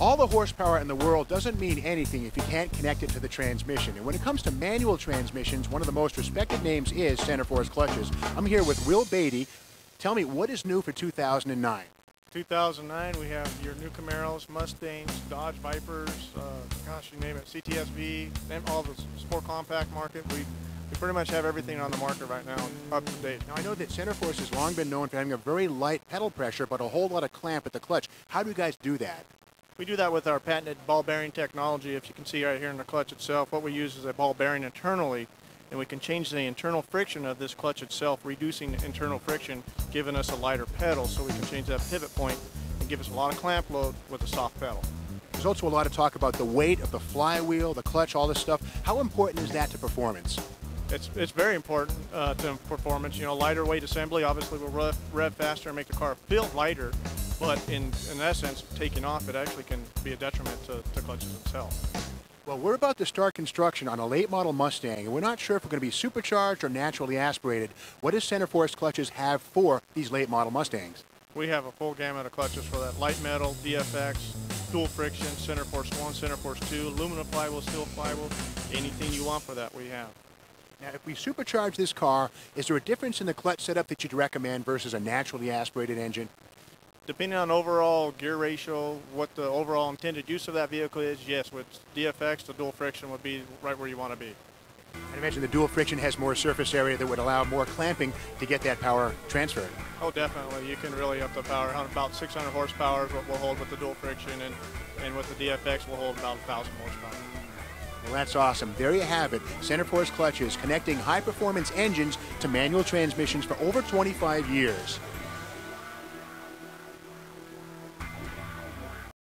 All the horsepower in the world doesn't mean anything if you can't connect it to the transmission. And when it comes to manual transmissions, one of the most respected names is Centerforce Clutches. I'm here with Will Baty. Tell me, what is new for 2009? 2009, we have your new Camaros, Mustangs, Dodge Vipers, uh, gosh, you name it, CTSV, and all the sport compact market. We, we pretty much have everything on the market right now up to date. Now, I know that Centerforce has long been known for having a very light pedal pressure, but a whole lot of clamp at the clutch. How do you guys do that? We do that with our patented ball bearing technology. If you can see right here in the clutch itself, what we use is a ball bearing internally and we can change the internal friction of this clutch itself, reducing the internal friction, giving us a lighter pedal so we can change that pivot point and give us a lot of clamp load with a soft pedal. There's also a lot of talk about the weight of the flywheel, the clutch, all this stuff. How important is that to performance? It's, it's very important uh, to performance. You know, lighter weight assembly obviously will rev, rev faster and make the car feel lighter, but in, in essence, taking off, it actually can be a detriment to, to clutches itself. Well, we're about to start construction on a late model Mustang, and we're not sure if we're going to be supercharged or naturally aspirated. What does Centerforce clutches have for these late model Mustangs? We have a full gamut of clutches for that light metal, DFX, dual friction, Centerforce 1, Centerforce 2, aluminum flywheel, steel flywheel, anything you want for that we have. Now, if we supercharge this car, is there a difference in the clutch setup that you'd recommend versus a naturally aspirated engine? Depending on overall gear ratio, what the overall intended use of that vehicle is, yes, with DFX, the dual friction would be right where you want to be. I imagine the dual friction has more surface area that would allow more clamping to get that power transferred. Oh, definitely. You can really up the power. About 600 horsepower is what we'll hold with the dual friction, and, and with the DFX, we'll hold about 1,000 horsepower. Well, that's awesome. There you have it. Centerforce clutches connecting high-performance engines to manual transmissions for over 25 years.